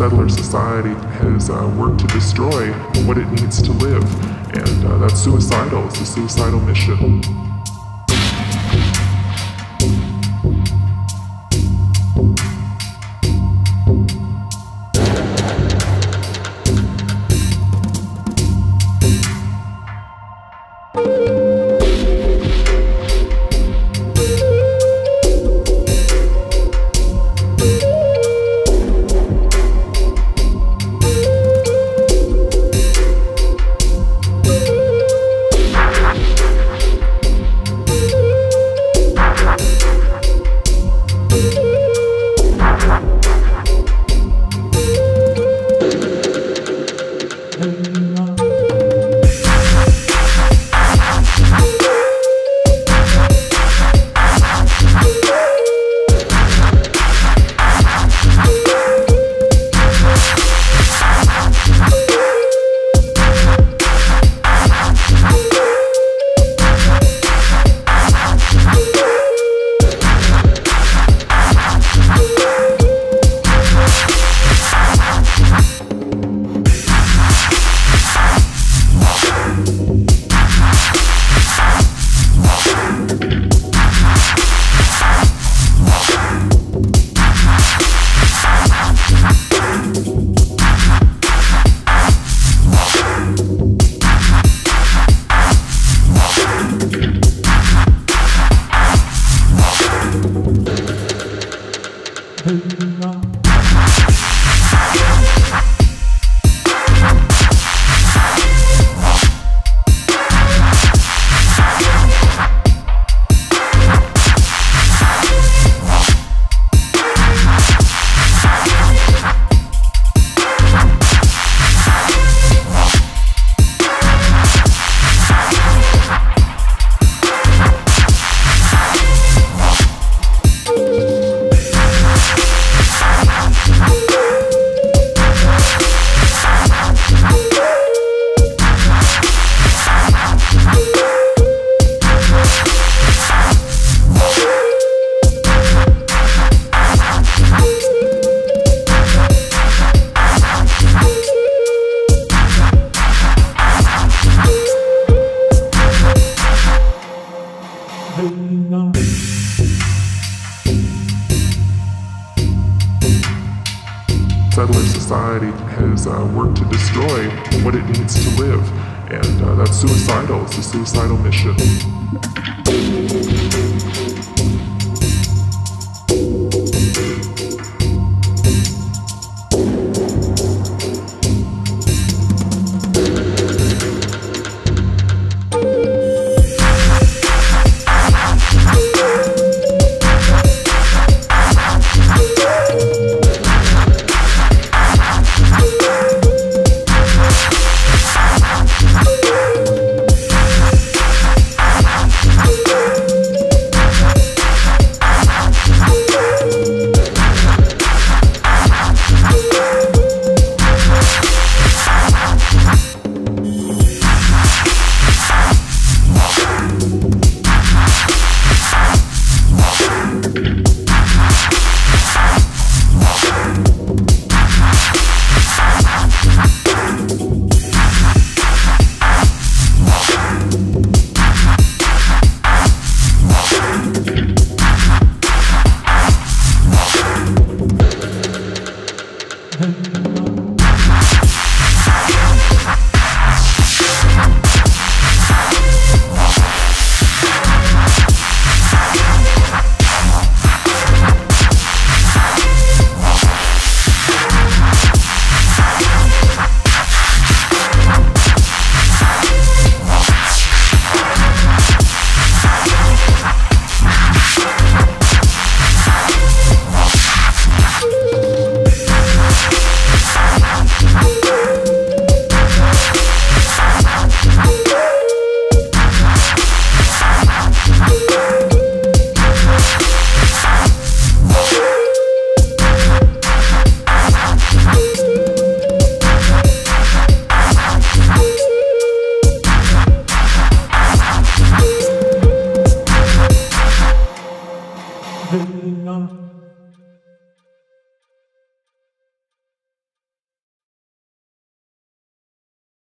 settler society has uh, worked to destroy what it needs to live, and uh, that's suicidal. It's a suicidal mission. 恨啊 settler society has uh, worked to destroy what it needs to live, and uh, that's suicidal. It's a suicidal mission. Hey,